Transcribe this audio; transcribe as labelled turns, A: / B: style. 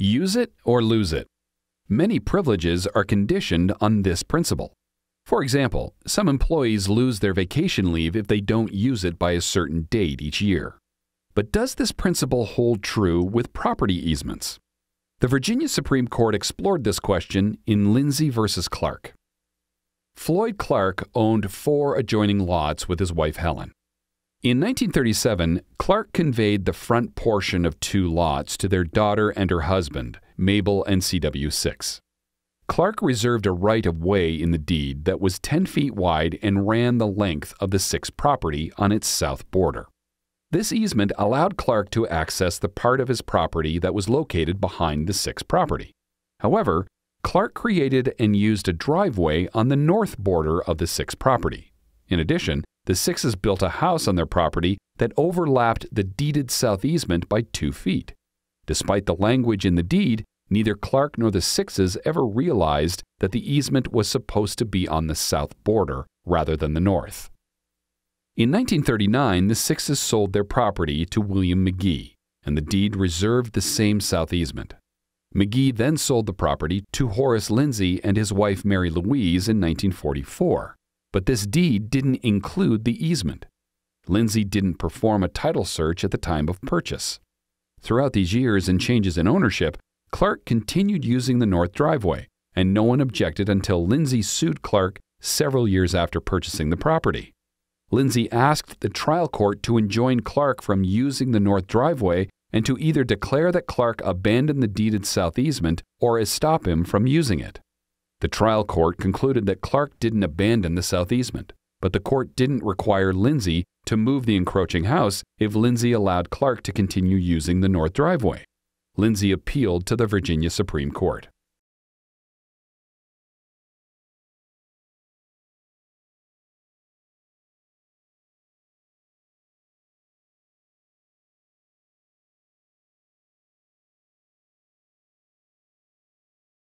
A: Use it or lose it. Many privileges are conditioned on this principle. For example, some employees lose their vacation leave if they don't use it by a certain date each year. But does this principle hold true with property easements? The Virginia Supreme Court explored this question in Lindsey v. Clark. Floyd Clark owned four adjoining lots with his wife Helen. In 1937, Clark conveyed the front portion of two lots to their daughter and her husband, Mabel and C.W. Six. Clark reserved a right of way in the deed that was 10 feet wide and ran the length of the Six property on its south border. This easement allowed Clark to access the part of his property that was located behind the Six property. However, Clark created and used a driveway on the north border of the Six property. In addition, the Sixes built a house on their property that overlapped the deeded south easement by two feet. Despite the language in the deed, neither Clark nor the Sixes ever realized that the easement was supposed to be on the south border rather than the north. In 1939, the Sixes sold their property to William McGhee, and the deed reserved the same south easement. McGhee then sold the property to Horace Lindsey and his wife Mary Louise in 1944, but this deed didn't include the easement. Lindsey didn't perform a title search at the time of purchase. Throughout these years and changes in ownership, Clark continued using the north driveway, and no one objected until Lindsey sued Clark several years after purchasing the property. Lindsey asked the trial court to enjoin Clark from using the north driveway and to either declare that Clark abandoned the deeded south easement or stop him from using it. The trial court concluded that Clark didn't abandon the south easement, but the court didn't require Lindsey to move the encroaching house if Lindsey allowed Clark to continue using the north driveway. Lindsey appealed to the Virginia Supreme Court.